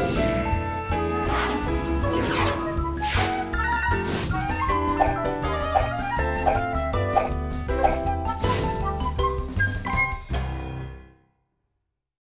Bye.